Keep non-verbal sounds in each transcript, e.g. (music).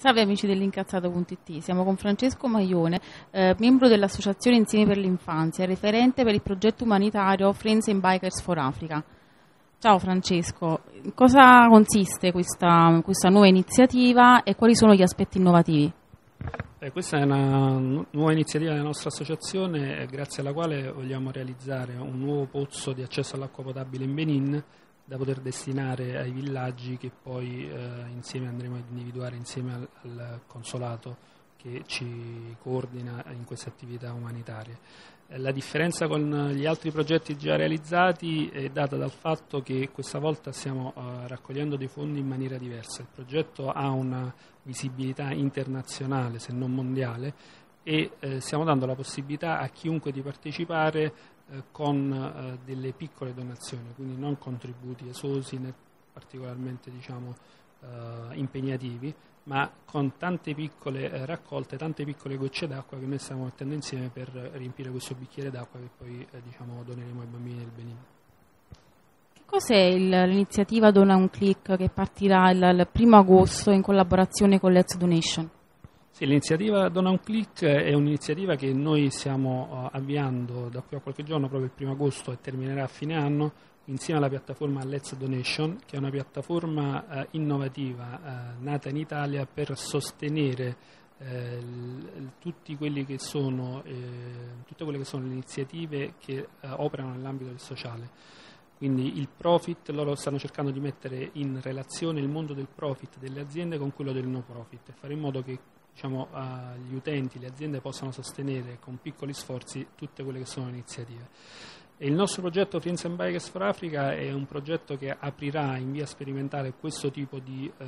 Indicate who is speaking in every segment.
Speaker 1: Salve amici dell'incazzato.it, siamo con Francesco Maglione, eh, membro dell'Associazione Insieme per l'Infanzia, referente per il progetto umanitario Friends and Bikers for Africa. Ciao Francesco, in cosa consiste questa, questa nuova iniziativa e quali sono gli aspetti innovativi?
Speaker 2: Eh, questa è una nuova iniziativa della nostra associazione grazie alla quale vogliamo realizzare un nuovo pozzo di accesso all'acqua potabile in Benin da poter destinare ai villaggi che poi eh, insieme andremo ad individuare insieme al, al, consolato che ci coordina in queste attività umanitarie. Eh, la differenza con gli altri progetti già realizzati è data dal fatto che questa volta stiamo eh, raccogliendo dei fondi in maniera diversa. Il progetto ha una visibilità internazionale, se non mondiale, e eh, stiamo dando la possibilità a chiunque di partecipare eh, con eh, delle piccole donazioni, quindi non contributi esosi né particolarmente diciamo, eh, impegnativi, ma con tante piccole raccolte, tante piccole gocce d'acqua che noi stiamo mettendo insieme per riempire questo bicchiere d'acqua che poi diciamo, doneremo ai bambini del Benin.
Speaker 1: Che cos'è l'iniziativa Dona un Click che partirà il, il primo agosto in collaborazione con Let's Donation?
Speaker 2: Sì, l'iniziativa Dona un Click è un'iniziativa che noi stiamo uh, avviando da qui a qualche giorno, proprio il primo agosto e terminerà a fine anno, insieme alla piattaforma Let's Donation, che è una piattaforma uh, innovativa uh, nata in Italia per sostenere eh, l- che sono, eh, tutte quelle che sono le iniziative che operano nell'ambito del sociale. Quindi il profit, loro stanno cercando di mettere in relazione il mondo del profit delle aziende con quello del no profit e fare in modo che diciamo, agli utenti, le aziende possano sostenere con piccoli sforzi tutte quelle che sono iniziative. E il nostro progetto Friends and Bikers for Africa è un progetto che aprirà in via sperimentale questo tipo di eh,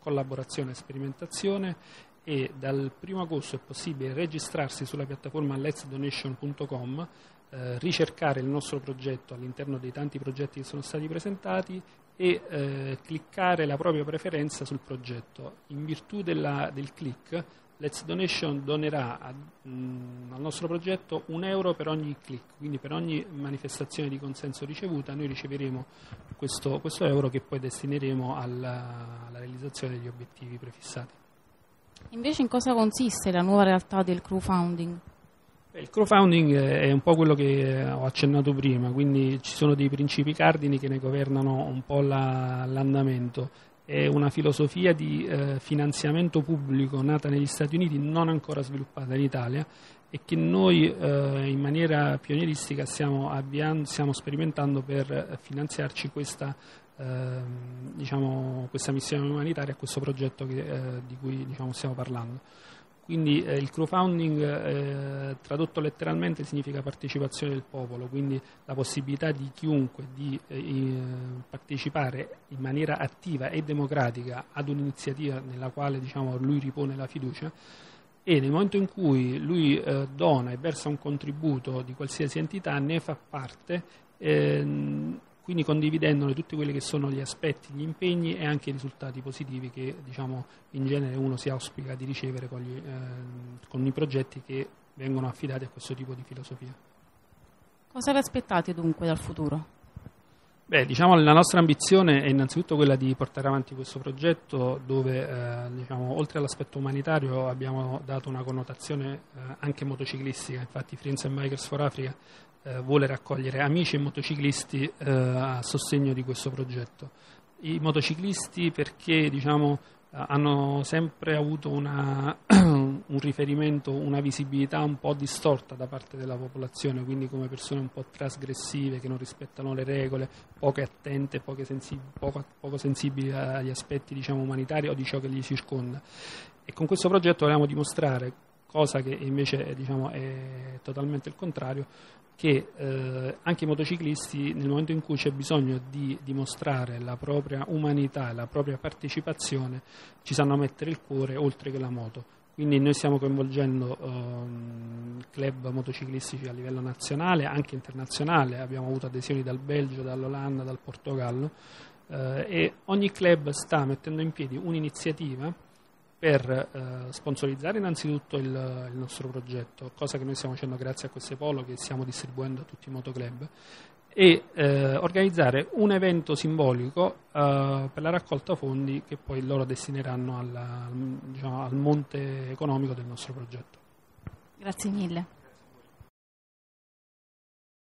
Speaker 2: collaborazione e sperimentazione e dal 1 agosto è possibile registrarsi sulla piattaforma letsdonation.com eh, ricercare il nostro progetto all'interno dei tanti progetti che sono stati presentati e eh, cliccare la propria preferenza sul progetto. In virtù della, del click, Let's Donation donerà a, mh, mm, al nostro progetto un euro per ogni click, quindi per ogni manifestazione di consenso ricevuta noi riceveremo questo, questo euro che poi destineremo alla, alla realizzazione degli obiettivi prefissati.
Speaker 1: Invece in cosa consiste la nuova realtà del crowdfunding?
Speaker 2: Il crowdfunding è un po' quello che ho accennato prima, quindi ci sono dei principi cardini che ne governano un po' la, l'andamento. È una filosofia di eh, finanziamento pubblico nata negli Stati Uniti, non ancora sviluppata in Italia e che noi eh, in maniera pionieristica stiamo, avviando, stiamo sperimentando per finanziarci questa, eh, diciamo, questa missione umanitaria, questo progetto che, eh, di cui diciamo, stiamo parlando. Quindi eh, il crowdfunding eh, tradotto letteralmente significa partecipazione del popolo, quindi la possibilità di chiunque di eh, partecipare in maniera attiva e democratica ad un'iniziativa nella quale diciamo, lui ripone la fiducia e nel momento in cui lui eh, dona e versa un contributo di qualsiasi entità ne fa parte ehm, quindi condividendone tutti quelli che sono gli aspetti, gli impegni e anche i risultati positivi che diciamo, in genere uno si auspica di ricevere con, gli, eh, con i progetti che vengono affidati a questo tipo di filosofia.
Speaker 1: Cosa vi aspettate dunque dal futuro?
Speaker 2: Beh, diciamo, la nostra ambizione è innanzitutto quella di portare avanti questo progetto dove, eh, diciamo, oltre all'aspetto umanitario, abbiamo dato una connotazione eh, anche motociclistica. Infatti, Friends and Bikers for Africa eh, vuole raccogliere amici e motociclisti eh, a sostegno di questo progetto. I motociclisti perché diciamo, hanno sempre avuto una, (clears throat) un riferimento, una visibilità un po' distorta da parte della popolazione, quindi come persone un po' trasgressive che non rispettano le regole, poco attente, poco, sensib- poco, poco sensibili agli aspetti diciamo, umanitari o di ciò che li circonda. E con questo progetto vogliamo dimostrare, cosa che invece diciamo, è totalmente il contrario, che eh, anche i motociclisti nel momento in cui c'è bisogno di dimostrare la propria umanità e la propria partecipazione ci sanno mettere il cuore oltre che la moto. Quindi noi stiamo coinvolgendo um, club motociclistici a livello nazionale, anche internazionale, abbiamo avuto adesioni dal Belgio, dall'Olanda, dal Portogallo eh, e ogni club sta mettendo in piedi un'iniziativa per eh, sponsorizzare innanzitutto il, il, nostro progetto, cosa che noi stiamo facendo grazie a queste polo che stiamo distribuendo a tutti i motoclub e eh, organizzare un evento simbolico eh, per la raccolta fondi che poi loro destineranno alla, diciamo, al monte economico del nostro progetto.
Speaker 1: Grazie mille.